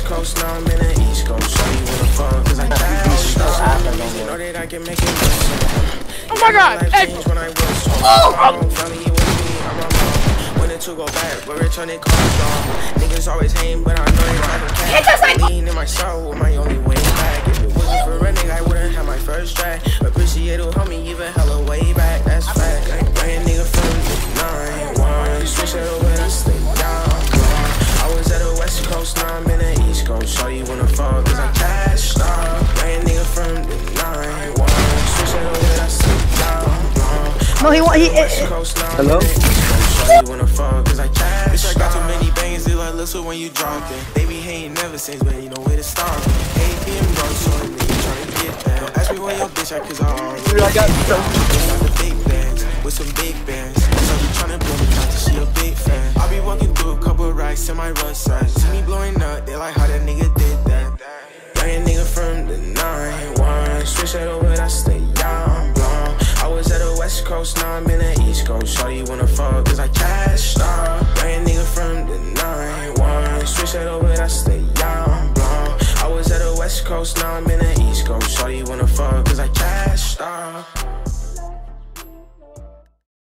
west coast, now I'm in the east coast. Shawty wanna fall, cause I out. They know that I can make it. Oh my god! Hey! changed when I was so wrong. Finally, it was me, I'm wrong. Wanted to go back, but returning cars gone. Niggas always but I know they try to catch. Lean in my soul, my got too out. many bangers, they like little when you drop them. They be hating never since, but you know where to start. 8 p.m. drunk, so a nigga tryna get that. Don't ask me where your bitch at, cause I already Dude, I got some. big bands, with some big bands. So you tryna blow me out, she a big fan. I be walking through a couple racks in my run side. See me blowing up, they like Coast, now I'm in the East Coast. Shawty wanna fuck, cause I cash star. Brand nigga from the 9-1. Switch that over, that's the young blonde. I was at the West Coast, now I'm in the East Coast. Shawty wanna fuck, cause I cash star.